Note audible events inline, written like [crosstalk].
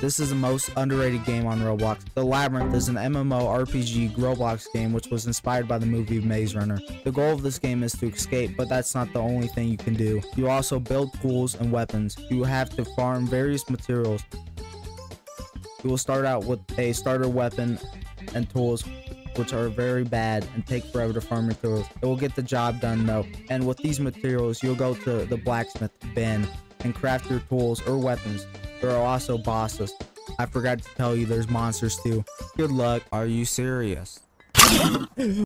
This is the most underrated game on Roblox. The Labyrinth is an MMO RPG Roblox game which was inspired by the movie Maze Runner. The goal of this game is to escape, but that's not the only thing you can do. You also build tools and weapons. You have to farm various materials. You will start out with a starter weapon and tools which are very bad and take forever to farm materials. It will get the job done though. And with these materials, you'll go to the blacksmith bin and craft your tools or weapons. There are also bosses. I forgot to tell you there's monsters too. Good luck. Are you serious? [laughs]